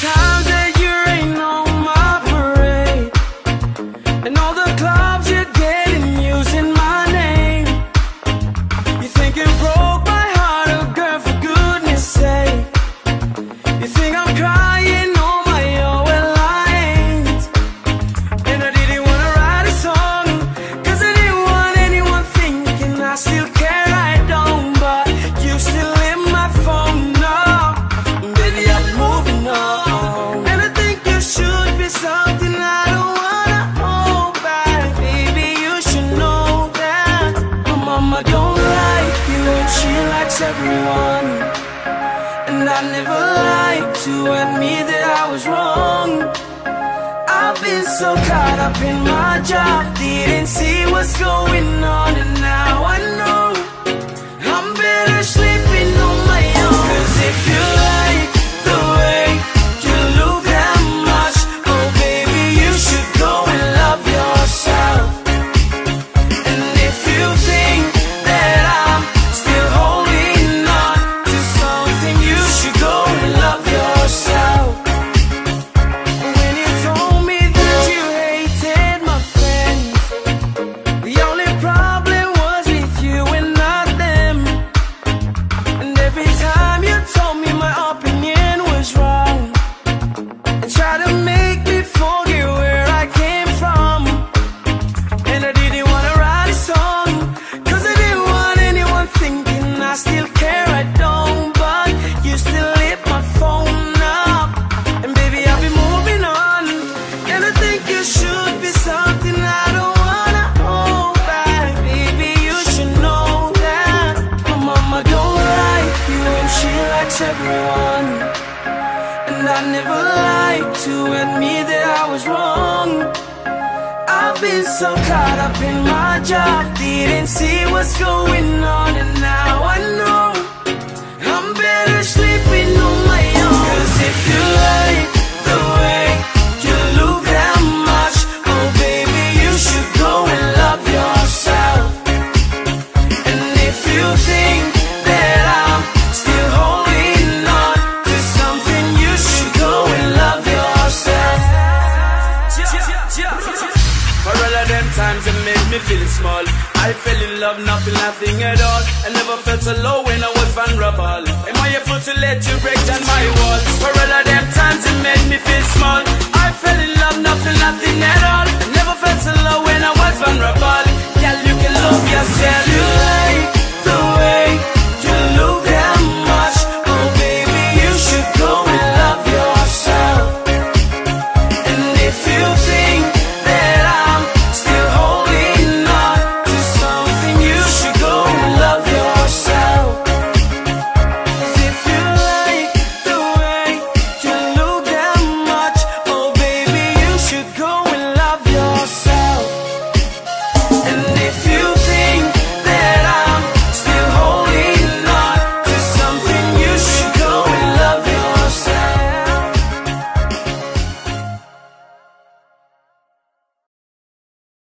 time everyone. And I never lied to admit that I was wrong. I've been so caught up in my job, didn't see what's going on, and now I know everyone. And I never lied to admit that I was wrong. I've been so caught up in my job, didn't see what's going on, and now I know me feeling small. I fell in love, nothing, nothing at all. I never felt so low when I was vulnerable. Am I a fool to let you break down my walls? For all of them times it made me feel small. I fell in love, nothing, nothing at all. I never felt so low when I was vulnerable. Girl, you can love yourself.